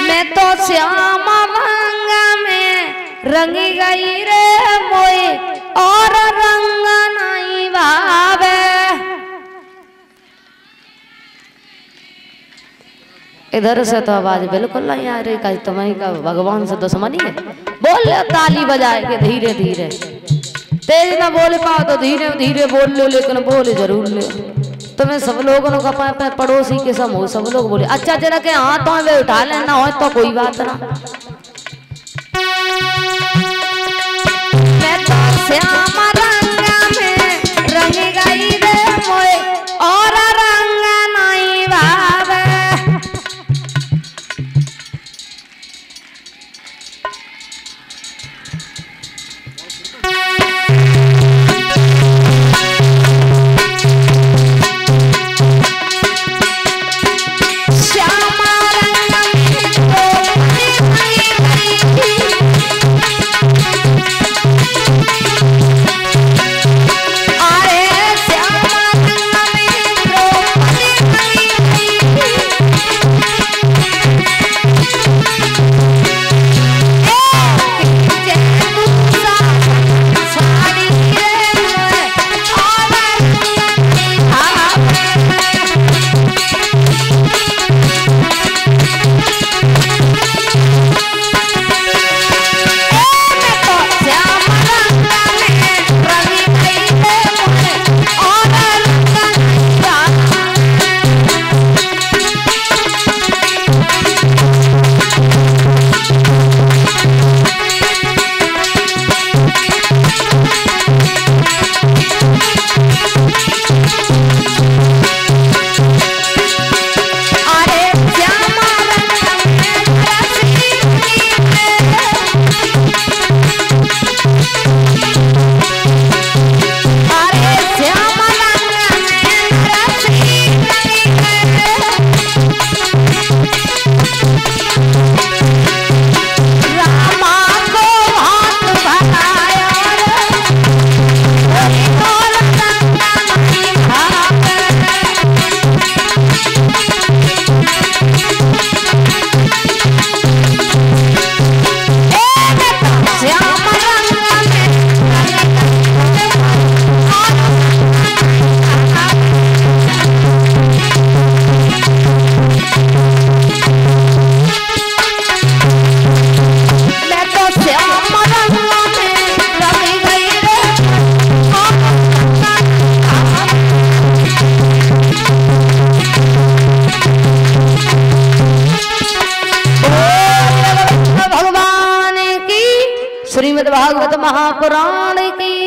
मैं तो श्याम रंग में रंगी गई रे मोए और रंग नहीं भावे। इधर से तो आवाज़ बिल्कुल नहीं आ रही, कहीं तुम्हें का भगवान से दुश्मनी है। बोल ले, ताली बजाए के धीरे धीरे तेज ना बोल पाओ तो धीरे धीरे बोल लो, लेकिन बोल ज़रूर लो। तुम्हें सब लोगों ने कहा पड़ोसी के सब हो सब लोग बोले अच्छा जरा के हाँ तो वे उठा लेना हो तो कोई बात ना। भागवत महापुराण की